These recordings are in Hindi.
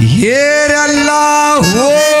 ये अल्लाह हो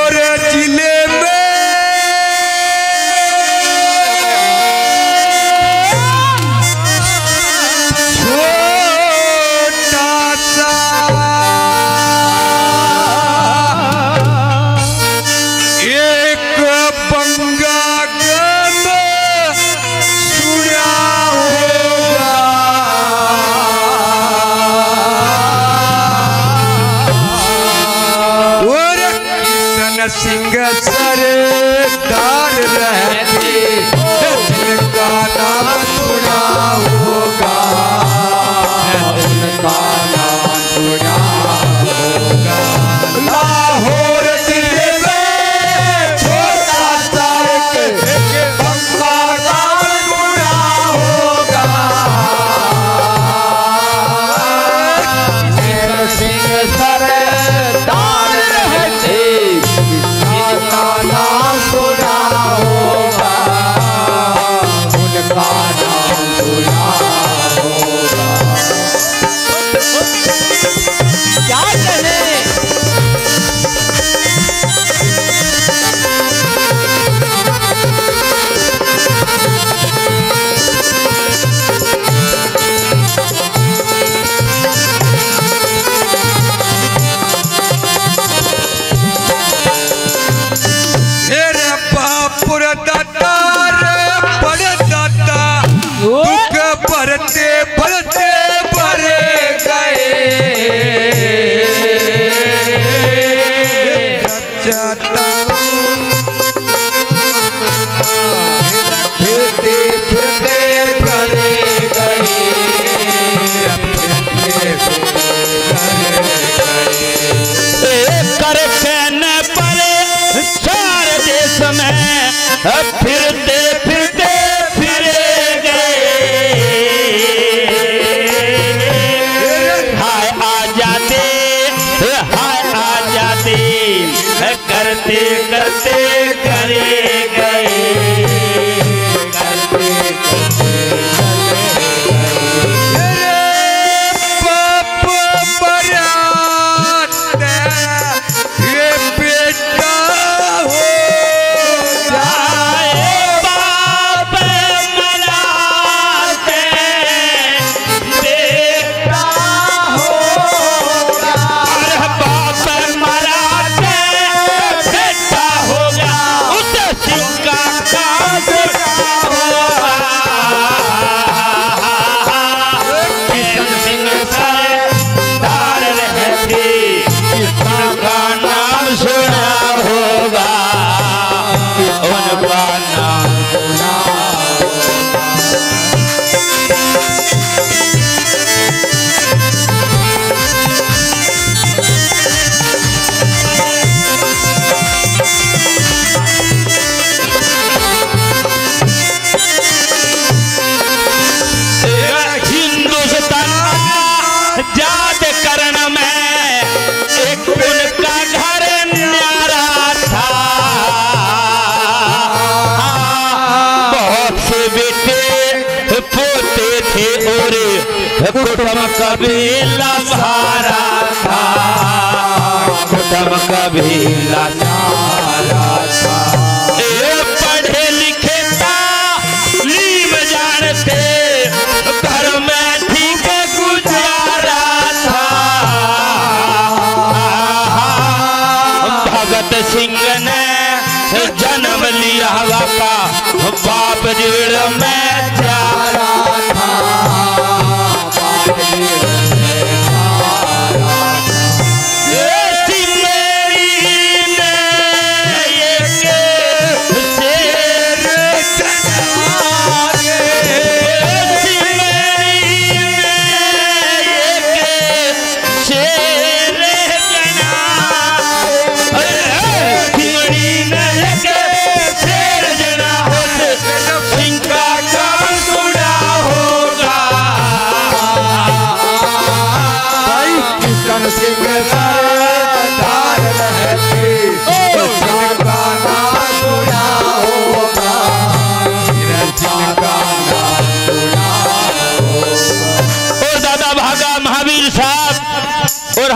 करते करते कुटुम कबीला सहारा था। कुटुम कबीला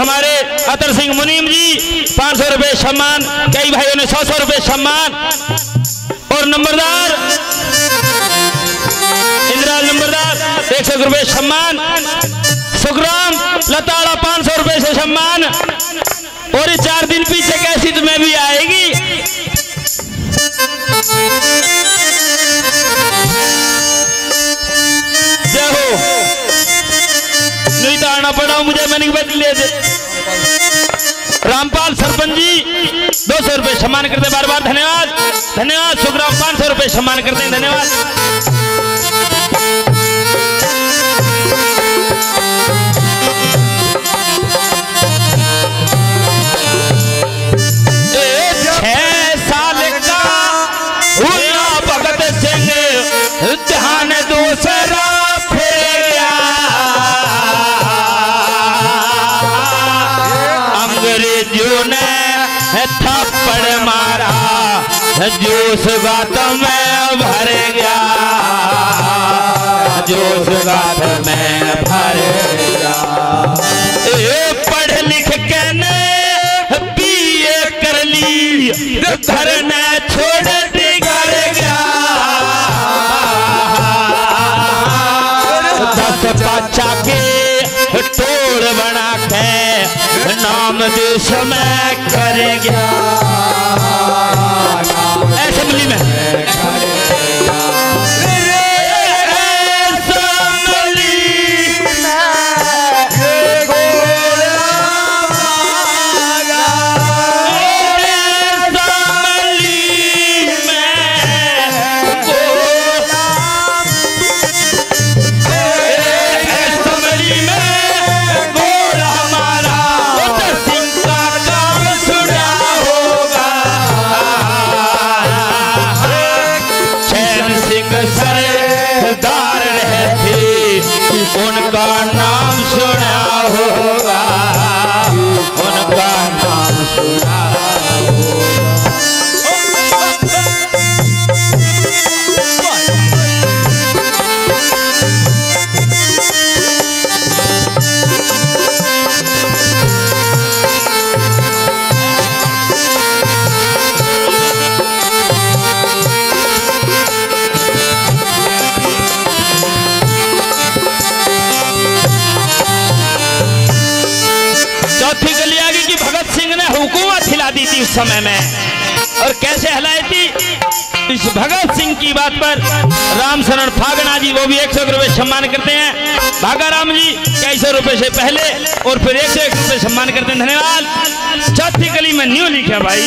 हमारे अतर सिंह मुनीम जी, पाँच सौ रुपए सम्मान, कई भाइयों ने सौ सौ रुपए सम्मान। और नंबरदार इंदिरा नंबरदार, एक सौ रुपए सम्मान। सुखराम लताड़ा, पाँच सौ रुपए से सम्मान। और ये चार दिन पीछे कैसी तो तुम्हें भी आएगी? पड़ा मुझे, मैंने बदले दे। रामपाल सरपंच जी, दो सौ रुपये सम्मान करते बार बार धन्यवाद। धन्यवाद सुखराम पाँच सौ रुपये सम्मान करते हैं, धन्यवाद। छह साल का हुआ जोश बात में भर गया जोश बात में भर गया पढ़ लिख के ने बीए कर ली, घर ने छोड़ दी गया के टोल बना के नाम देश में कर गया Amen. उनका समय में। और कैसे हलाई थी? इस भगत सिंह की बात पर। राम शरण फागना जी, वो भी एक सौ रुपए सम्मान करते हैं। भागा राम जी कई सौ रुपए से पहले और फिर एक सौ एक सम्मान करते हैं? धन्यवाद। चौथी गली में न्यू लिखा भाई।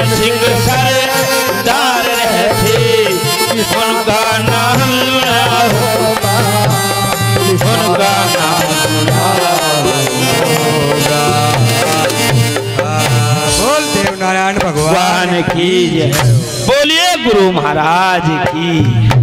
कृष्ण सिंह सरदार रहते उनका नाम उनका नाम बोल देव नारायण भगवान। की बोलिए गुरु महाराज की।